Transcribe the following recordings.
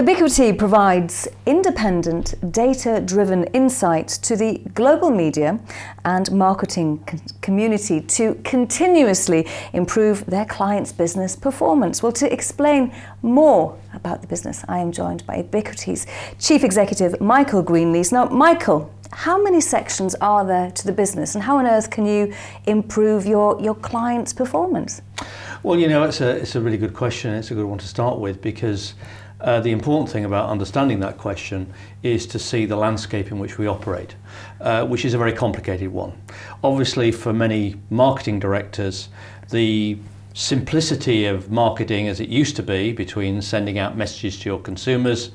Ebiquity provides independent, data driven insight to the global media and marketing community to continuously improve their clients' business performance. Well, to explain more about the business, I am joined by Ebiquity's Chief Executive, Michael Greenlees. Now, Michael, how many sections are there to the business and how on earth can you improve your, your clients' performance? Well, you know, it's a, it's a really good question. It's a good one to start with because Uh, the important thing about understanding that question is to see the landscape in which we operate, uh, which is a very complicated one. Obviously, for many marketing directors, the simplicity of marketing as it used to be between sending out messages to your consumers,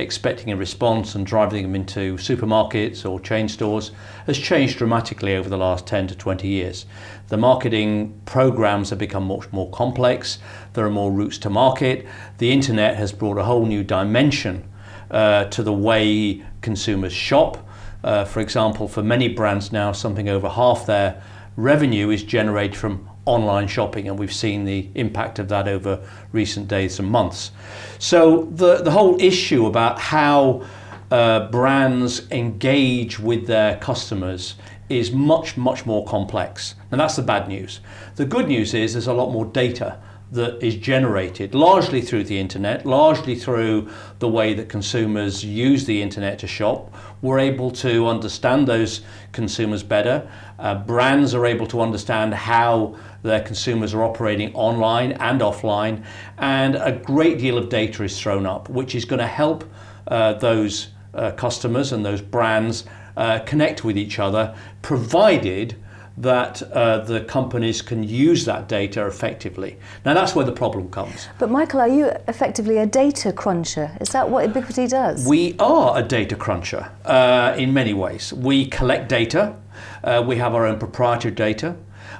expecting a response and driving them into supermarkets or chain stores has changed dramatically over the last 10 to 20 years. The marketing programs have become much more complex, there are more routes to market, the internet has brought a whole new dimension uh, to the way consumers shop. Uh, for example, for many brands now, something over half their revenue is generated from online shopping, and we've seen the impact of that over recent days and months. So the, the whole issue about how uh, brands engage with their customers is much, much more complex. And that's the bad news. The good news is there's a lot more data that is generated largely through the internet, largely through the way that consumers use the internet to shop. We're able to understand those consumers better. Uh, brands are able to understand how their consumers are operating online and offline, and a great deal of data is thrown up, which is going to help uh, those uh, customers and those brands uh, connect with each other, provided that uh, the companies can use that data effectively. Now that's where the problem comes. But Michael, are you effectively a data cruncher? Is that what Ebiquity does? We are a data cruncher uh, in many ways. We collect data, uh, we have our own proprietary data,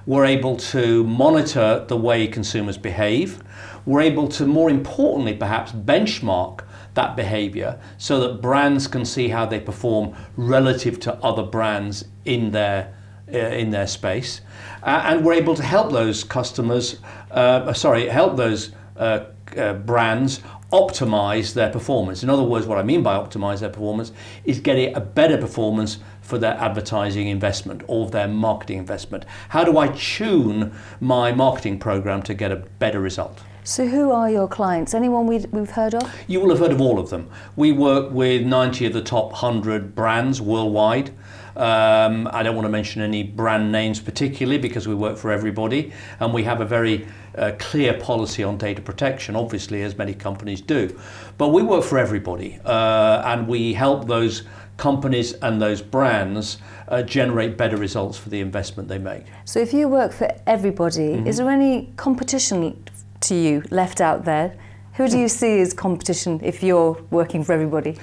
we're able to monitor the way consumers behave, we're able to more importantly perhaps benchmark that behavior so that brands can see how they perform relative to other brands in their in their space, uh, and we're able to help those customers, uh, sorry, help those uh, uh, brands optimize their performance. In other words, what I mean by optimize their performance is getting a better performance for their advertising investment or their marketing investment. How do I tune my marketing program to get a better result? So who are your clients? Anyone we, have heard of? You will have heard of all of them. We work with 90 of the top 100 brands worldwide. Um, I don't want to mention any brand names particularly because we work for everybody and we have a very uh, clear policy on data protection, obviously, as many companies do. But we work for everybody uh, and we help those companies and those brands uh, generate better results for the investment they make. So if you work for everybody, mm -hmm. is there any competition to you left out there? Who do you see as competition if you're working for everybody?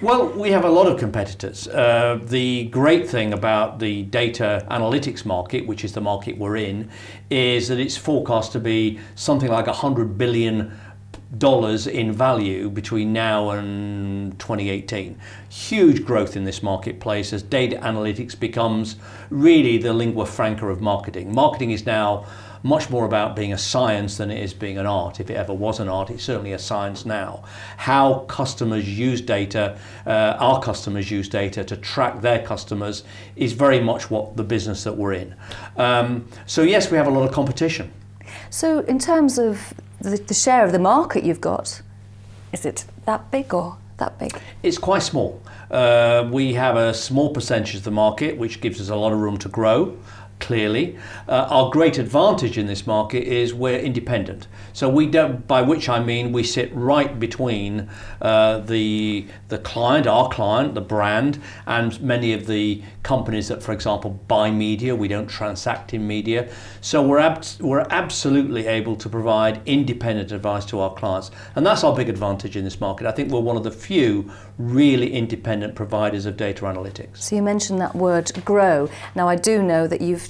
Well, we have a lot of competitors. Uh, the great thing about the data analytics market, which is the market we're in, is that it's forecast to be something like 100 billion dollars in value between now and 2018. Huge growth in this marketplace as data analytics becomes really the lingua franca of marketing. Marketing is now much more about being a science than it is being an art. If it ever was an art, it's certainly a science now. How customers use data, uh, our customers use data to track their customers is very much what the business that we're in. Um, so yes, we have a lot of competition. So in terms of the, the share of the market you've got, is it that big or that big? It's quite small. Uh, we have a small percentage of the market, which gives us a lot of room to grow clearly. Uh, our great advantage in this market is we're independent. So we don't, by which I mean we sit right between uh, the, the client, our client, the brand, and many of the companies that, for example, buy media. We don't transact in media. So we're, ab we're absolutely able to provide independent advice to our clients. And that's our big advantage in this market. I think we're one of the few really independent providers of data analytics. So you mentioned that word grow. Now I do know that you've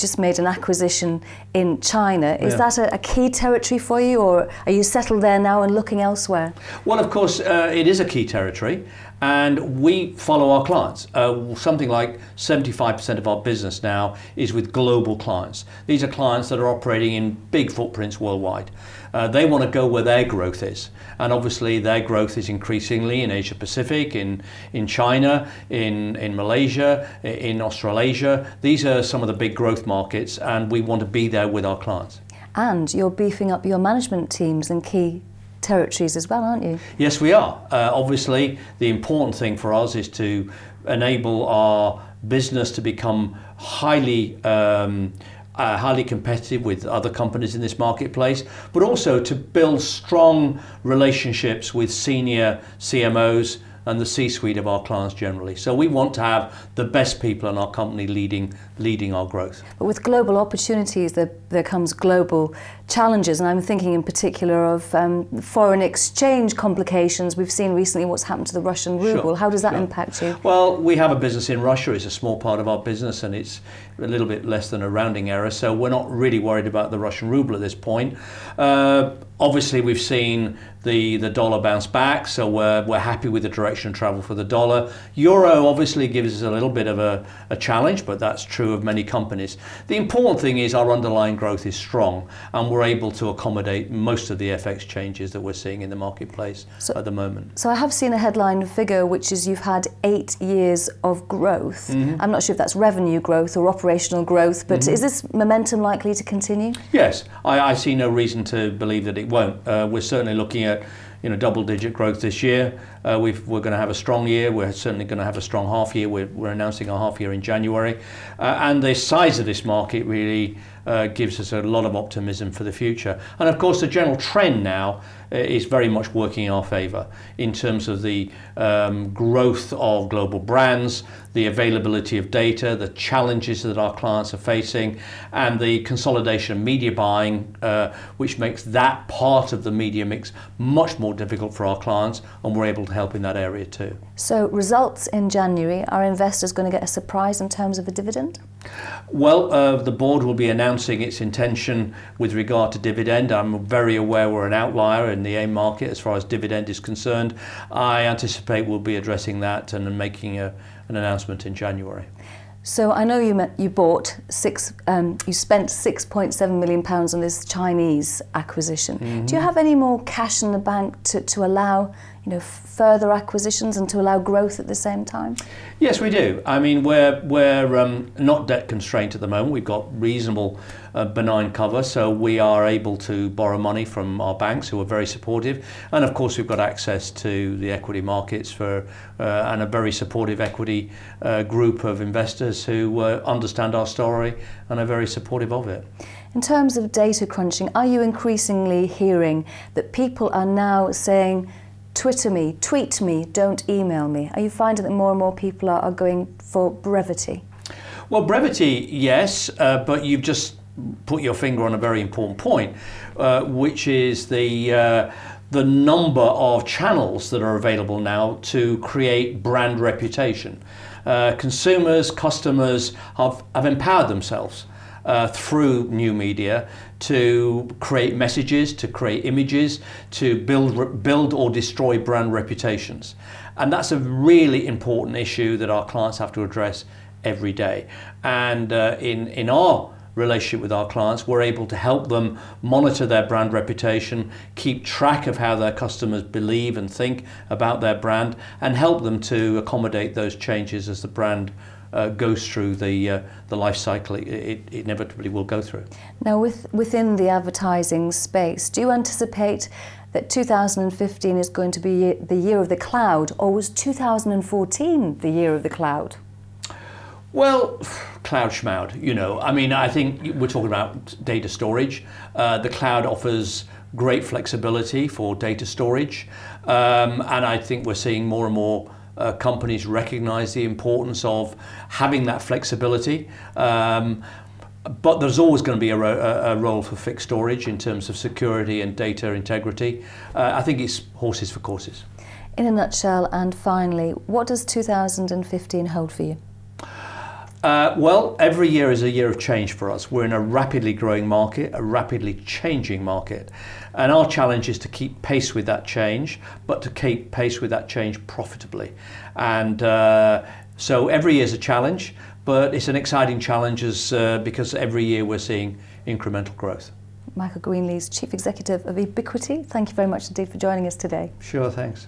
just made an acquisition in China. Is yeah. that a, a, key territory for you or are you settled there now and looking elsewhere? Well, of course, uh, it is a key territory and we follow our clients. Uh, something like 75% of our business now is with global clients. These are clients that are operating in big footprints worldwide. Uh, they want to go where their growth is. And obviously, their growth is increasingly in Asia Pacific, in, in China, in, in Malaysia, in Australasia. These are some of the big growth markets, and we want to be there with our clients. And you're beefing up your management teams in key territories as well, aren't you? Yes, we are. Uh, obviously, the important thing for us is to enable our business to become highly um, uh, highly competitive with other companies in this marketplace, but also to build strong relationships with senior CMOs and the C-suite of our clients generally. So we want to have the best people in our company leading leading our growth. But with global opportunities, there, there comes global challenges, and I'm thinking in particular of um, foreign exchange complications. We've seen recently what's happened to the Russian ruble. Sure, How does that sure. impact you? Well, we have a business in Russia. It's a small part of our business, and it's a little bit less than a rounding error. So we're not really worried about the Russian ruble at this point. Uh, obviously, we've seen the, the dollar bounce back, so we're, we're happy with the direction of travel for the dollar. Euro obviously gives us a little bit of a, a challenge, but that's true of many companies. The important thing is our underlying growth is strong, and we're able to accommodate most of the FX changes that we're seeing in the marketplace so, at the moment. So I have seen a headline figure, which is you've had eight years of growth. Mm-hmm. I'm not sure if that's revenue growth or operational growth, but mm-hmm. is this momentum likely to continue? Yes, I, I, see no reason to believe that it won't. Uh, we're certainly looking at at you know double-digit growth this year. Uh, we are going to have a strong year. We're certainly going to have a strong half year. We're, we're announcing our half year in January, uh, and the size of this market really uh, gives us a lot of optimism for the future. And of course, the general trend now uh, is very much working in our favour in terms of the um, growth of global brands, the availability of data, the challenges that our clients are facing, and the consolidation of media buying, uh, which makes that part of the media mix much more difficult for our clients, and we're able to help in that area too. So, results in January, are investors going to get a surprise in terms of a dividend? Well, uh, the board will be announcing its intention with regard to dividend. I'm very aware we're an outlier in the AIM market as far as dividend is concerned. I anticipate we'll be addressing that and making a, an announcement in January. So I know you met, you bought six, um, you spent six point seven million pounds on this Chinese acquisition. Mm-hmm. Do you have any more cash in the bank to, to allow you know, further acquisitions and to allow growth at the same time? Yes, we do. I mean, we're, we're um, not debt constrained at the moment. We've got reasonable uh, benign cover, so we are able to borrow money from our banks who are very supportive. And of course, we've got access to the equity markets for uh, and a very supportive equity uh, group of investors who uh, understand our story and are very supportive of it. In terms of data crunching, are you increasingly hearing that people are now saying, Twitter me, tweet me, don't email me? Are you finding that more and more people are, are going for brevity? Well, brevity, yes, uh, but you've just put your finger on a very important point, uh, which is the uh, the number of channels that are available now to create brand reputation. Uh, consumers, customers have, have empowered themselves uh, through new media to create messages, to create images, to build, build or destroy brand reputations. And that's a really important issue that our clients have to address every day. And uh, in, in our relationship with our clients, we're able to help them monitor their brand reputation, keep track of how their customers believe and think about their brand, and help them to accommodate those changes as the brand uh, goes through the uh, the life cycle it, it, inevitably will go through. Now, with, within the advertising space, do you anticipate that 2015 is going to be the year of the cloud, or was 2014 the year of the cloud? Well, cloud schmoud, you know. I mean, I think we're talking about data storage. Uh, the cloud offers great flexibility for data storage, um, and I think we're seeing more and more uh, companies recognize the importance of having that flexibility. Um, but there's always going to be a, ro- a, role for fixed storage in terms of security and data integrity. Uh, I think it's horses for courses. In a nutshell, and finally, what does 2015 hold for you? Uh, well, every year is a year of change for us. We're in a rapidly growing market, a rapidly changing market. And our challenge is to keep pace with that change, but to keep pace with that change profitably. And uh, so every year is a challenge, but it's an exciting challenge as, uh, because every year we're seeing incremental growth. Michael Greenlees, Chief Executive of Ebiquity, thank you very much indeed for joining us today. Sure, thanks.